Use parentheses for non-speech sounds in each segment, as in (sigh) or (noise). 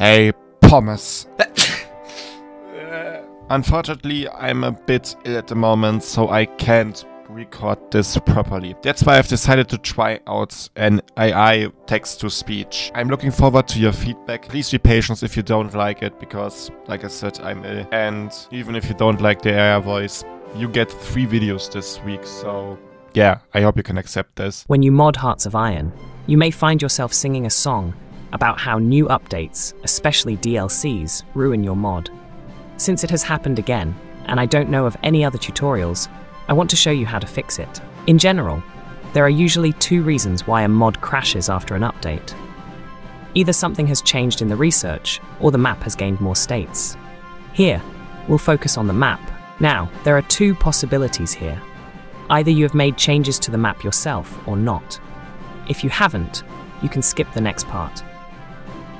Hey, Pommes. (laughs) Unfortunately, I'm a bit ill at the moment, so I can't record this properly. That's why I've decided to try out an AI text to speech. I'm looking forward to your feedback. Please be patient if you don't like it, because, like I said, I'm ill. And even if you don't like the AI voice, you get three videos this week, so yeah, I hope you can accept this. When you mod Hearts of Iron, you may find yourself singing a song about how new updates, especially DLCs, ruin your mod. Since it has happened again, and I don't know of any other tutorials, I want to show you how to fix it. In general, there are usually two reasons why a mod crashes after an update. Either something has changed in the research, or the map has gained more states. Here, we'll focus on the map. Now, there are two possibilities here. Either you have made changes to the map yourself or not. If you haven't, you can skip the next part.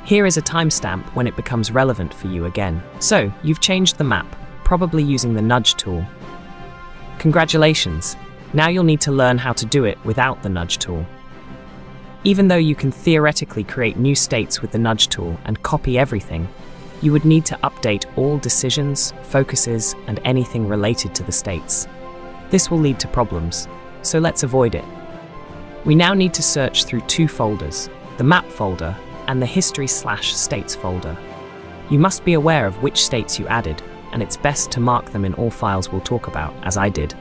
Here is a timestamp when it becomes relevant for you again. So, you've changed the map, probably using the nudge tool. Congratulations! Now you'll need to learn how to do it without the nudge tool. Even though you can theoretically create new states with the nudge tool and copy everything, you would need to update all decisions, focuses, and anything related to the states. This will lead to problems, so let's avoid it. We now need to search through two folders, the map folder and the history slash states folder. You must be aware of which states you added, and it's best to mark them in all files we'll talk about, as I did.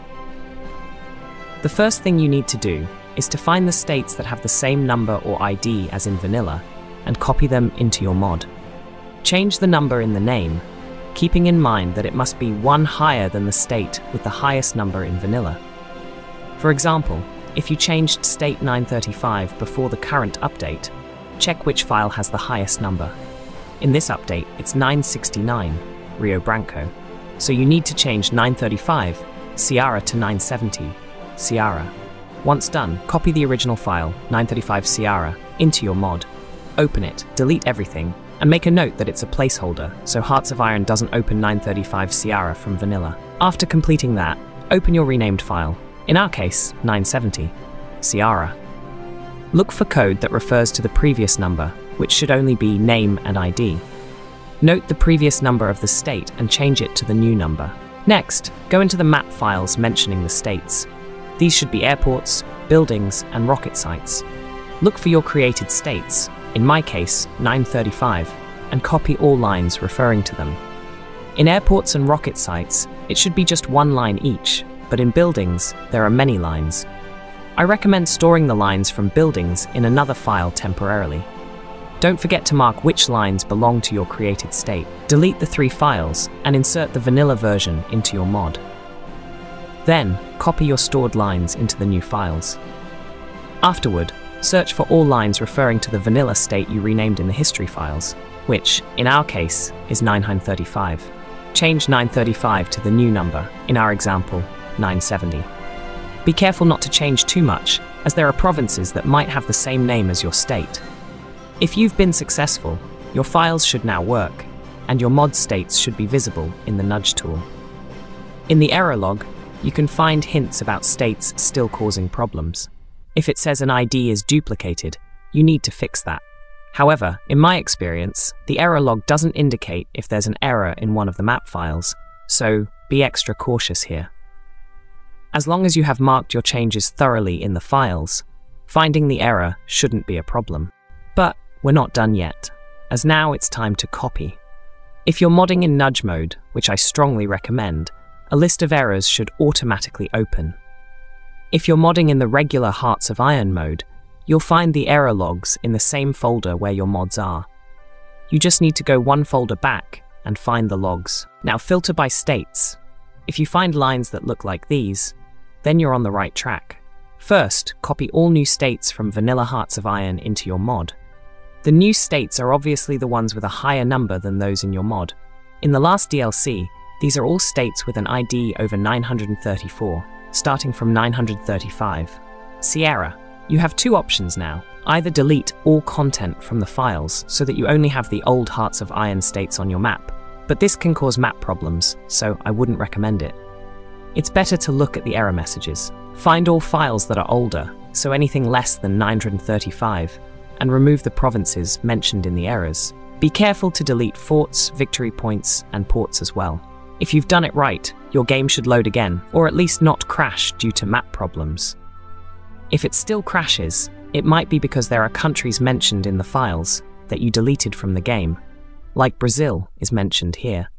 The first thing you need to do is to find the states that have the same number or ID as in vanilla and copy them into your mod. Change the number in the name, keeping in mind that it must be one higher than the state with the highest number in vanilla. For example, if you changed state 935 before the current update, check which file has the highest number. In this update, it's 969, Rio Branco, so you need to change 935, Ceará to 970, Ceará. Once done, copy the original file, 935 Ceará, into your mod. Open it, delete everything, and make a note that it's a placeholder, so Hearts of Iron doesn't open 935 Ceará from vanilla. After completing that, open your renamed file, in our case, 970, Ceará. Look for code that refers to the previous number, which should only be name and ID. Note the previous number of the state and change it to the new number. Next, go into the map files mentioning the states. These should be airports, buildings, and rocket sites. Look for your created states, in my case, 935, and copy all lines referring to them. In airports and rocket sites, it should be just one line each, but in buildings, there are many lines. I recommend storing the lines from buildings in another file temporarily. Don't forget to mark which lines belong to your created state. Delete the three files and insert the vanilla version into your mod. Then, copy your stored lines into the new files. Afterward, search for all lines referring to the vanilla state you renamed in the history files, which, in our case, is 935. Change 935 to the new number, in our example, 970. Be careful not to change too much, as there are provinces that might have the same name as your state. If you've been successful, your files should now work, and your mod states should be visible in the nudge tool. In the error log, you can find hints about states still causing problems. If it says an ID is duplicated, you need to fix that. However, in my experience, the error log doesn't indicate if there's an error in one of the map files, so be extra cautious here. As long as you have marked your changes thoroughly in the files, finding the error shouldn't be a problem. But we're not done yet, as now it's time to copy. If you're modding in nudge mode, which I strongly recommend, a list of errors should automatically open. If you're modding in the regular Hearts of Iron mode, you'll find the error logs in the same folder where your mods are. You just need to go one folder back and find the logs. Now filter by states. If you find lines that look like these, then you're on the right track. First, copy all new states from Vanilla Hearts of Iron into your mod. The new states are obviously the ones with a higher number than those in your mod. In the last DLC, these are all states with an ID over 934, starting from 935. Sierra, you have two options now. Either delete all content from the files so that you only have the old Hearts of Iron states on your map, but this can cause map problems, so I wouldn't recommend it. It's better to look at the error messages. Find all files that are older, so anything less than 935, and remove the provinces mentioned in the errors. Be careful to delete forts, victory points, and ports as well. If you've done it right, your game should load again, or at least not crash due to map problems. If it still crashes, it might be because there are countries mentioned in the files that you deleted from the game, like Brazil is mentioned here.